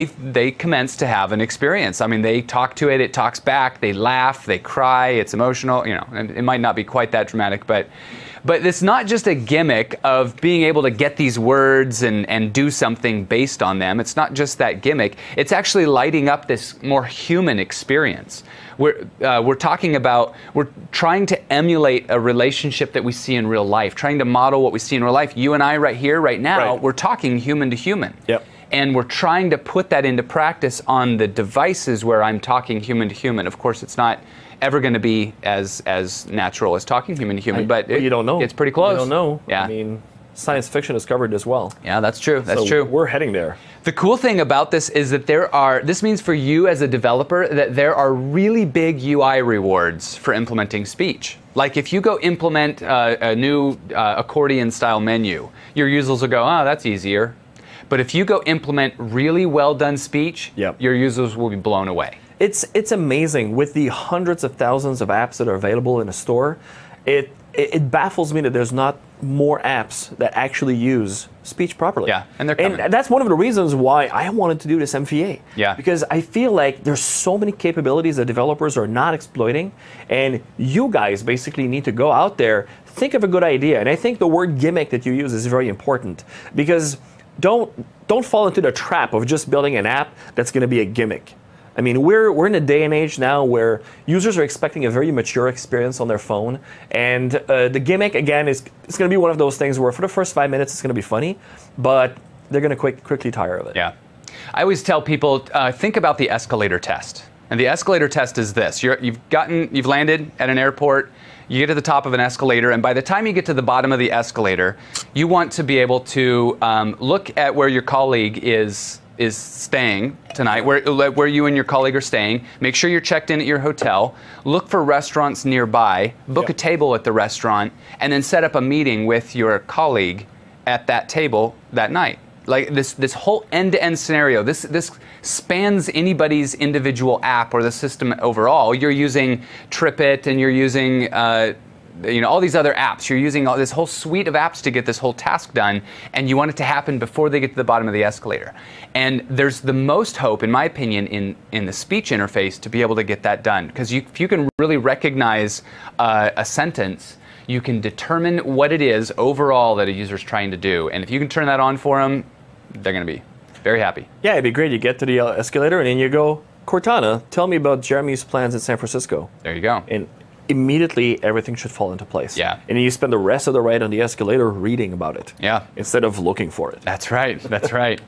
they commence to have an experience. I mean, they talk to it, it talks back, they laugh, they cry, it's emotional, you know, and it might not be quite that dramatic, but but it's not just a gimmick of being able to get these words and, and do something based on them. It's not just that gimmick. It's actually lighting up this more human experience. We're, uh, we're talking about, we're trying to emulate a relationship that we see in real life, trying to model what we see in real life. You and I, right here, right now, Right. we're talking human to human. Yep. And we're trying to put that into practice on the devices where I'm talking human to human. Of course, it's not ever going to be as as natural as talking human to human, but it- you don't know. It's pretty close. You don't know. Yeah. I mean, science fiction is covered as well. yeah, that's true. That's So true. We're heading there. The cool thing about this is that there are, this means for you as a developer that there are really big UI rewards for implementing speech. Like if you go implement uh, a new uh, accordion style menu, your users will go, oh, that's easier. But if you go implement really well done speech, Yep. your users will be blown away. It's it's amazing with the hundreds of thousands of apps that are available in a store. It it, it baffles me that there's not more apps that actually use speech properly. Yeah, and they're coming. And that's one of the reasons why I wanted to do this MVA. Yeah. Because I feel like there's so many capabilities that developers are not exploiting, and you guys basically need to go out there, think of a good idea, and I think the word gimmick that you use is very important because don't don't fall into the trap of just building an app that's going to be a gimmick. I mean, we're, we're in a day and age now where users are expecting a very mature experience on their phone. And uh, the gimmick, again, is it's going to be one of those things where for the first five minutes it's going to be funny, but they're going to quick, quickly tire of it. Yeah. I always tell people uh, think about the escalator test. And the escalator test is this You're, you've gotten, you've landed at an airport, you get to the top of an escalator, and by the time you get to the bottom of the escalator, you want to be able to um, look at where your colleague is. Is staying tonight, where, where you and your colleague are staying. Make sure you're checked in at your hotel. Look for restaurants nearby. Book a table at the restaurant, and then set up a meeting with your colleague at that table that night. Like this, this whole end-to-end scenario. This this spans anybody's individual app or the system overall. You're using TripIt and you're using. Uh, you know all these other apps you're using all this whole suite of apps to get this whole task done and you want it to happen before they get to the bottom of the escalator and there's the most hope in my opinion in in the speech interface to be able to get that done because if you can really recognize uh, a sentence you can determine what it is overall that a user's trying to do. And if you can turn that on for them, they're going to be very happy. Yeah, it'd be great. You get to the uh, escalator and then you go, Cortana, tell me about Jeremy's plans in San Francisco. There you go. And immediately everything should fall into place. Yeah. And then you spend the rest of the ride on the escalator reading about it. Yeah. Instead of looking for it. That's right. That's right.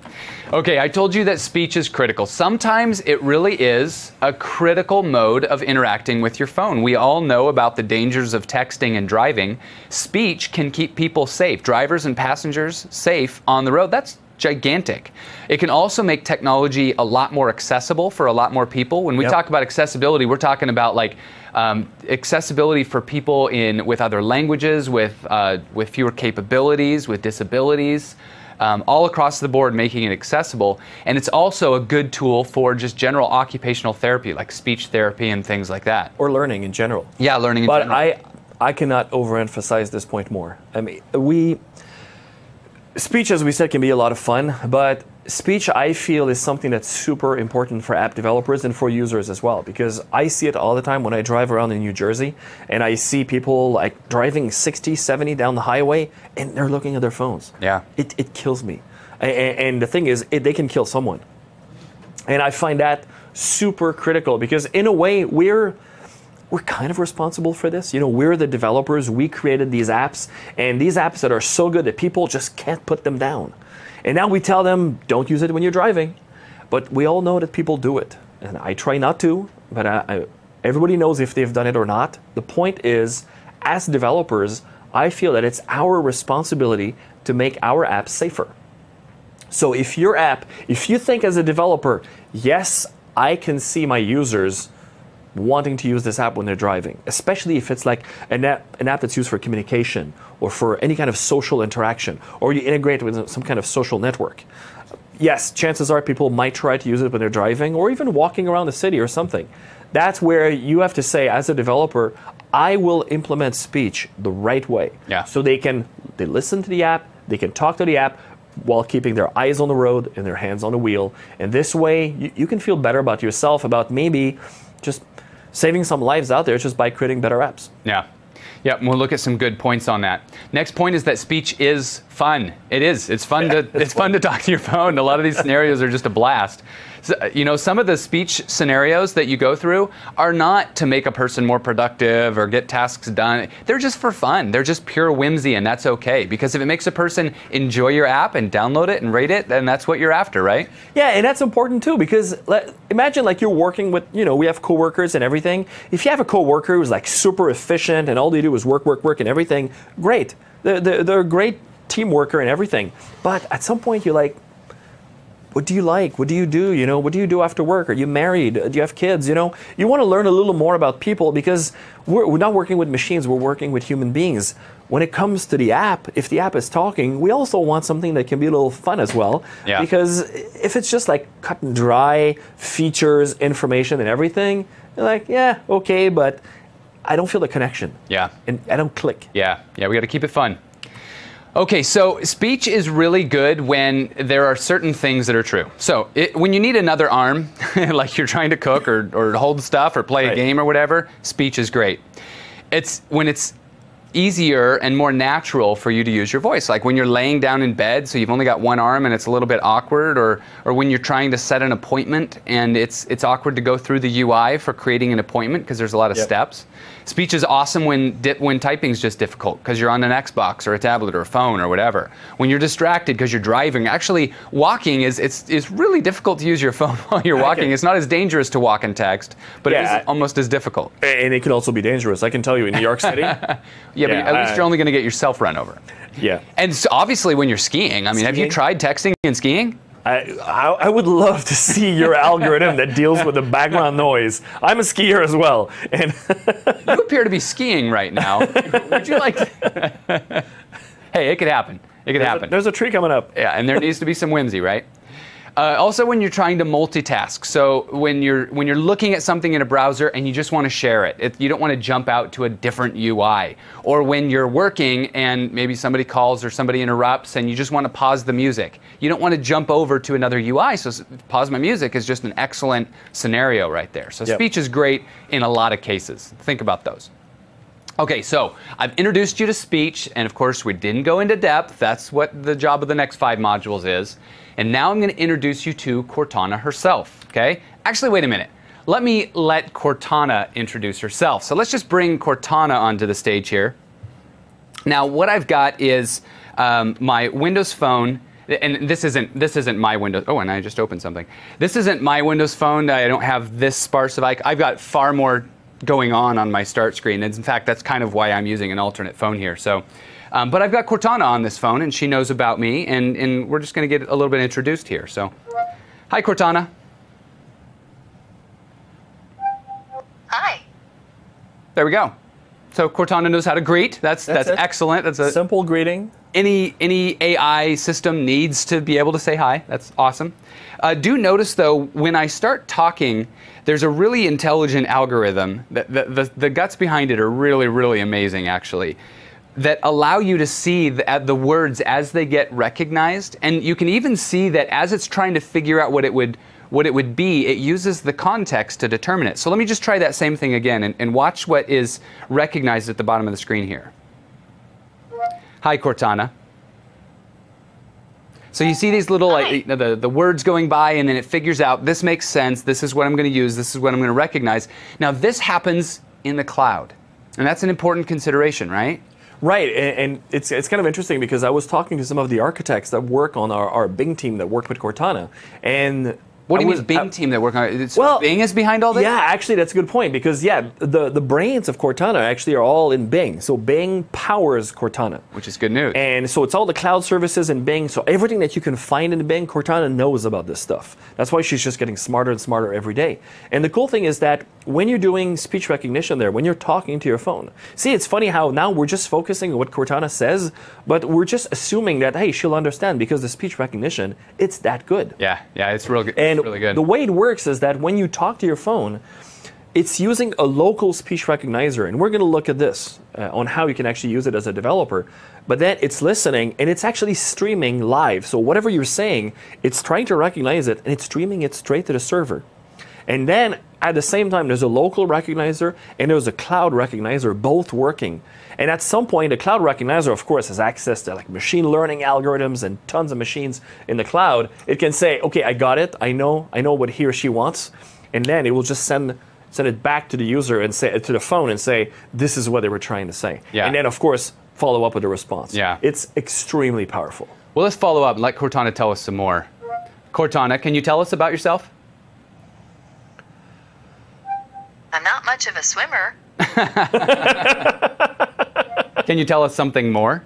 Okay, I told you that speech is critical. Sometimes it really is a critical mode of interacting with your phone. We all know about the dangers of texting and driving. Speech can keep people safe, drivers and passengers safe on the road. That's gigantic. It can also make technology a lot more accessible for a lot more people. When we Yep. talk about accessibility, we're talking about like um, accessibility for people in with other languages, with uh, with fewer capabilities, with disabilities. Um, all across the board, making it accessible. And it's also a good tool for just general occupational therapy, like speech therapy and things like that. Or learning in general. Yeah, learning in But general. I, I cannot overemphasize this point more. I mean, we speech, as we said, can be a lot of fun, but speech, I feel, is something that's super important for app developers and for users as well. Because I see it all the time when I drive around in New Jersey, and I see people like driving 60, 70 down the highway, and they're looking at their phones. Yeah. it, it kills me. A- a- And, the thing is, it, they can kill someone. And I find that super critical because, in a way, we're we're kind of responsible for this. You know, we're the developers. We created these apps, and these apps that are so good that people just can't put them down. And now we tell them, don't use it when you're driving. But we all know that people do it, and I try not to. But I, I, everybody knows if they've done it or not. The point is, as developers, I feel that it's our responsibility to make our apps safer. So if your app, if you think as a developer, yes, I can see my users wanting to use this app when they're driving, especially if it's like an app, an app that's used for communication or for any kind of social interaction, or you integrate with some kind of social network. Yes, chances are people might try to use it when they're driving or even walking around the city or something. That's where you have to say, as a developer, I will implement speech the right way. Yeah. So they can they listen to the app, they can talk to the app while keeping their eyes on the road and their hands on the wheel. And this way, you, you can feel better about yourself, about maybe just saving some lives out there just by creating better apps. Yeah. Yeah, we'll look at some good points on that. Next point is that speech is fun. It is. It's fun to it's fun to talk to your phone. A lot of these scenarios are just a blast. So, uh, you know, some of the speech scenarios that you go through are not to make a person more productive or get tasks done. They're just for fun. They're just pure whimsy, and that's okay. Because if it makes a person enjoy your app and download it and rate it, then that's what you're after, right? Yeah, and that's important too because imagine like you're working with, you know, we have coworkers and everything. If you have a coworker who's like super efficient and all they do is work, work, work, and everything, great. They're, they're, they're a great team worker and everything. But at some point, you're like, what do you like? What do you do? You know, what do you do after work? Are you married? Do you have kids? You know, you want to learn a little more about people because we're, we're not working with machines, we're working with human beings. When it comes to the app, if the app is talking, we also want something that can be a little fun as well. Yeah. Because if it's just like cut and dry features, information, and everything, you're like, yeah, okay, but I don't feel the connection. Yeah. And I don't click. Yeah, yeah, we got to keep it fun. Okay, so speech is really good when there are certain things that are true. So it, when you need another arm, like you're trying to cook or, or hold stuff or play Right. a game or whatever, speech is great. It's when it's easier and more natural for you to use your voice. Like when you're laying down in bed, so you've only got one arm and it's a little bit awkward, or or when you're trying to set an appointment and it's it's awkward to go through the UI for creating an appointment because there's a lot of Yep. steps. Speech is awesome when di- when typing is just difficult because you're on an Xbox or a tablet or a phone or whatever. When you're distracted because you're driving, actually walking is it's it's really difficult to use your phone while you're walking. It's not as dangerous to walk and text, but Yeah, it is almost as difficult. And it can also be dangerous. I can tell you in New York City. Yeah, Yeah, but at least you're only going to get yourself run over. yeah. And so obviously, when you're skiing, I mean, have you tried texting and skiing? I, I, I would love to see your algorithm that deals with the background noise. I'm a skier as well, and You appear to be skiing right now. Would you like? To... hey, it could happen. It could happen. there's a tree coming up. Yeah, and there needs to be some whimsy, right? Uh, also, when you're trying to multitask, so when you're when you're looking at something in a browser and you just want to share it, it you don't want to jump out to a different UI, or when you're working and maybe somebody calls or somebody interrupts and you just want to pause the music, you don't want to jump over to another UI. So pause my music is just an excellent scenario right there. So Yep. speech is great in a lot of cases. Think about those. Okay, so I've introduced you to speech, and of course, we didn't go into depth. That's what the job of the next five modules is. And now I'm going to introduce you to Cortana herself. Okay? Actually, wait a minute. Let me let Cortana introduce herself. So let's just bring Cortana onto the stage here. Now, what I've got is um, my Windows Phone, and this isn't this isn't my Windows. Oh, and I just opened something. This isn't my Windows Phone. I don't have this sparse of icon. I've got far more going on on my start screen. And in fact, that's kind of why I'm using an alternate phone here. So, um, but I've got Cortana on this phone, and she knows about me, and and we're just going to get a little bit introduced here. So, hi, Cortana. Hi. There we go. So Cortana knows how to greet. That's that's, That's excellent. That's a Simple greeting. any any AI system needs to be able to say hi. That's awesome. Uh, do notice though, when I start talking, there's a really intelligent algorithm. That the, the, the guts behind it are really really amazing actually. That allow you to see the, uh, the words as they get recognized, and you can even see that as it's trying to figure out what it would what it would be, it uses the context to determine it. So let me just try that same thing again and, and watch what is recognized at the bottom of the screen here. Hi, Cortana. So you see these little like you know, the the words going by, and then it figures out this makes sense. This is what I'm going to use. This is what I'm going to recognize. Now this happens in the cloud, and that's an important consideration, right? Right, and, and it's, it's kind of interesting because I was talking to some of the architects that work on our, our Bing team that work with Cortana, and What do you I mean was- uh, Bing I- team that work on it? Well, Bing is behind all this. Yeah, actually, that's a good point because yeah, the the brains of Cortana actually are all in Bing. So Bing powers Cortana. which is good news. And so it's all the cloud services in Bing. So everything that you can find in Bing, Cortana knows about this stuff. That's why she's just getting smarter and smarter every day. And the cool thing is that when you're doing speech recognition there, when you're talking to your phone, see, it's funny how now we're just focusing on what Cortana says, but we're just assuming that, hey, she'll understand because the speech recognition, it's that good. yeah, yeah, it's real good. And it's really the way it works is that when you talk to your phone, it's using a local speech recognizer, and we're going to look at this uh, on how you can actually use it as a developer. But then it's listening and it's actually streaming live. So whatever you're saying, it's trying to recognize it and it's streaming it straight to the server. And then at the same time, there's a local recognizer and there's a cloud recognizer, both working. And at some point, the cloud recognizer, of course, has access to like machine learning algorithms and tons of machines in the cloud. It can say, "Okay, I got it. I know. I know what he or she wants," and then it will just send send it back to the user and say to the phone and say, "This is what they were trying to say." Yeah. And then, of course, follow up with a response. Yeah. It's extremely powerful. Well, let's follow up and let Cortana tell us some more. Cortana, can you tell us about yourself? Much of a swimmer. Can you tell us something more?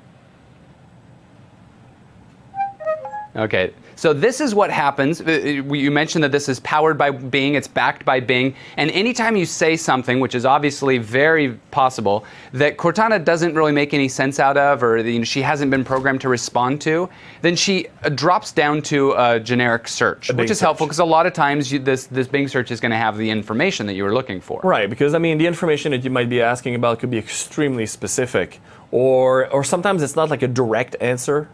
Okay, so this is what happens. Uh, uh, You mentioned that this is powered by Bing, it's backed by Bing, and anytime you say something, which is obviously very possible, that Cortana doesn't really make any sense out of, or you know, she hasn't been programmed to respond to, then she uh, drops down to a generic search, Bing which is helpful because a lot of times you, this, this Bing search is going to have the information that you were looking for. Right, because I mean, the information that you might be asking about could be extremely specific, or or sometimes it's not like a direct answer.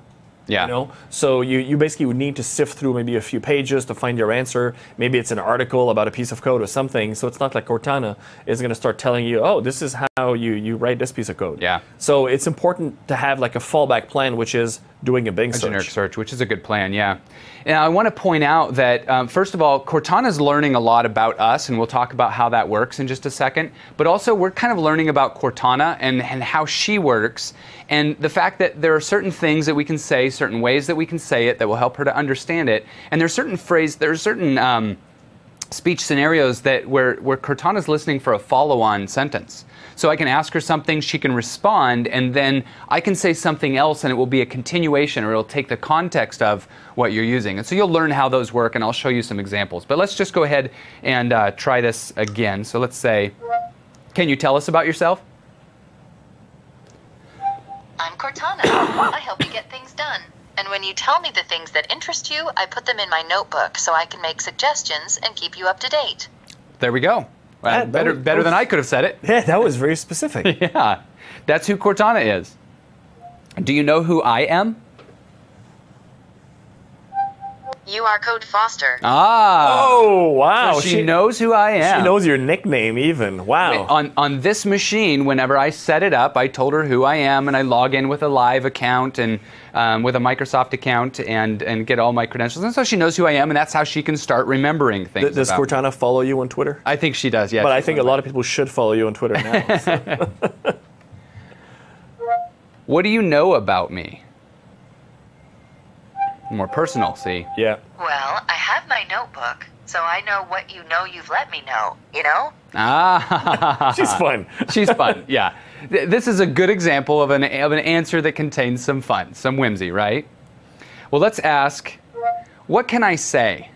Yeah. You know, so you, you basically would need to sift through maybe a few pages to find your answer. Maybe it's an article about a piece of code or something. So it's not like Cortana is going to start telling you, oh, this is how you, you write this piece of code. Yeah. So it's important to have like a fallback plan, which is doing a Bing A search. generic search, which is a good plan, yeah. And I want to point out that, um, first of all, Cortana's learning a lot about us, and we'll talk about how that works in just a second. But also, we're kind of learning about Cortana and, and how she works, and the fact that there are certain things that we can say, certain ways that we can say it that will help her to understand it. And there's certain phrase, there's certain um, speech scenarios that where, where Cortana's listening for a follow-on sentence. So I can ask her something, she can respond, and then I can say something else, and it will be a continuation, or it'll take the context of what you're using. And so you'll learn how those work, and I'll show you some examples. But let's just go ahead and uh, try this again. So let's say, can you tell us about yourself? I'm Cortana. I help you get things done. And when you tell me the things that interest you, I put them in my notebook so I can make suggestions and keep you up to date. There we go. Well, Yeah, that better, was- better that than I could have said it. Yeah, that was very specific. Yeah, that's who Cortana is. Do you know who I am? You are Code Foster. Ah. oh, wow. So she, knows who I am. She knows your nickname even. Wow. On, on this machine, whenever I set it up, I told her who I am, and I log in with a live account and um, with a Microsoft account and, and get all my credentials. And so she knows who I am, and that's how she can start remembering things. Th- Does about me. Cortana follow you on Twitter? I think she does, yeah. But I think a lot of people should follow you on Twitter now. so. What do you know about me? More personal, see? yeah. Well, I have my notebook, so I know what you know you've let me know, you know? Ah. She's fun. She's fun, yeah. This is a good example of an, of an answer that contains some fun, some whimsy, right? Well, let's ask what can I say?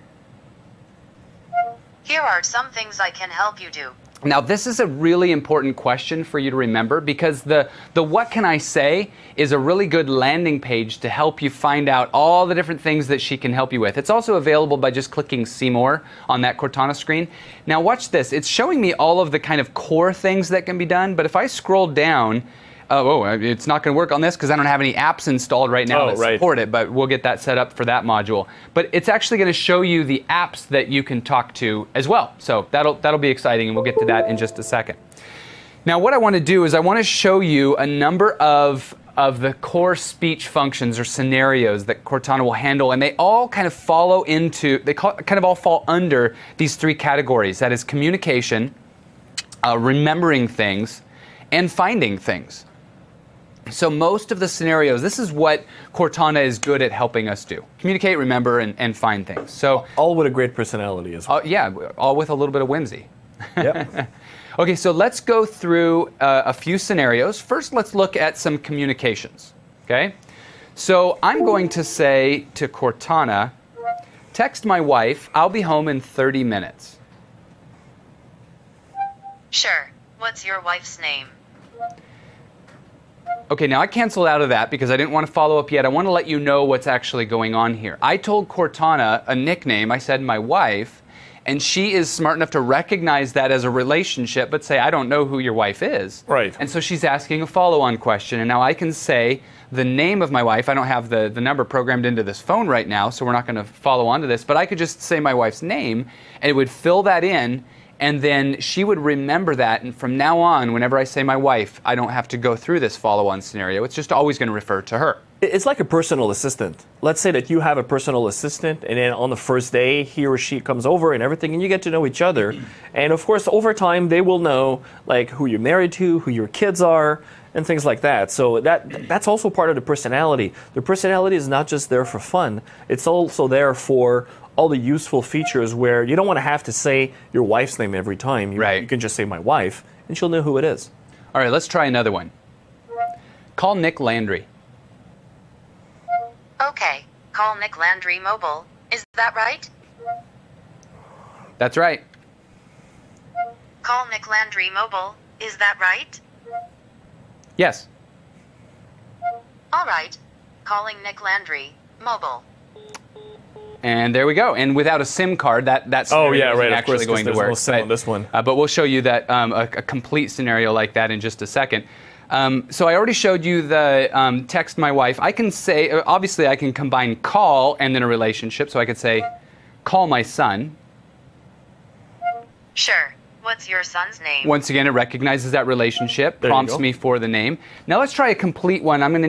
Here are some things I can help you do. Now, this is a really important question for you to remember because the, the what can I say is a really good landing page to help you find out all the different things that she can help you with. It's also available by just clicking see more on that Cortana screen. Now, watch this. It's showing me all of the kind of core things that can be done, but if I scroll down, oh, oh it's not going to work on this because I don't have any apps installed right now Oh, that right. support it, but we'll get that set up for that module. But it's actually going to show you the apps that you can talk to as well. So that'll that'll be exciting, and we'll get to that in just a second. Now, what I want to do is I want to show you a number of of the core speech functions or scenarios that Cortana will handle, and they all kind of follow into they ca- kind of all fall under these three categories. That is communication, uh, remembering things, and finding things. So most of the scenarios, this is what Cortana is good at helping us do: communicate, remember, and, and find things. So, All with a great personality as well. uh, yeah, all with a little bit of whimsy. yep. Okay, so let's go through uh, a few scenarios. First, let's look at some communications. Okay, so I'm going to say to Cortana, text my wife. I'll be home in 30 minutes. Sure. What's your wife's name? Okay, now I canceled out of that because I didn't want to follow up yet. I want to let you know what's actually going on here. I told Cortana a nickname. I said my wife, And she is smart enough to recognize that as a relationship, but say, I don't know who your wife is. Right. And so she's asking a follow on question. And now I can say the name of my wife. I don't have the, the number programmed into this phone right now, so we're not going to follow on to this, but I could just say my wife's name and it would fill that in. And then she would remember that. And from now on, whenever I say my wife, I don't have to go through this follow on scenario. It's just always going to refer to her. It's like a personal assistant. Let's say that you have a personal assistant, and then on the first day, he or she comes over and everything, and you get to know each other. And of course, over time, they will know like who you're married to, who your kids are, and things like that. So that that's also part of the personality. The personality is not just there for fun; it's also there for all the useful features where you don't want to have to say your wife's name every time. You, Right. you can just say my wife, and she'll know who it is. All right, let's try another one. Call Nick Landry. Okay, call Nick Landry Mobile. Is that right? That's right. Call Nick Landry Mobile. Is that right? Yes. All right. Calling Nick Landry Mobile. And there we go. And without a SIM card, that that scenario Oh, yeah, isn't right, of actually going to there's work. no SIM on this one. Uh, but we'll show you that um, a, a complete scenario like that in just a second. Um, so I already showed you the um, text my wife. I can say uh, obviously I can combine call and then a relationship. So I could say call my son. Sure. What's your son's name? Once again, it recognizes that relationship, There prompts me for the name. Now let's try a complete one. I'm going to need